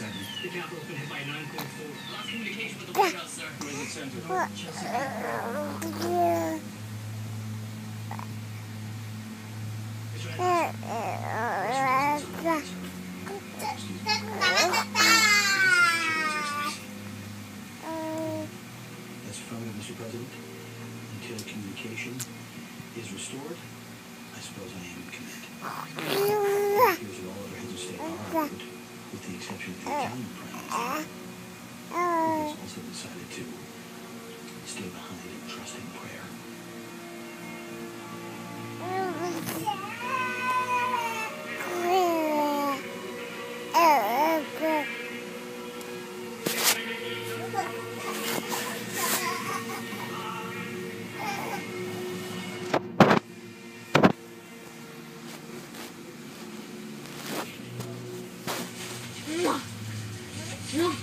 happened? The Capitol's been hit by a 9.4. Lost communication with the White House, sir. Center? That's affirmative, Mr. President. Until communication is restored, I suppose I am in command. Appears that all other heads of state are with the exception of the Italian prime minister, uh, uh, who has also decided to stay behind and trust in prayer. No.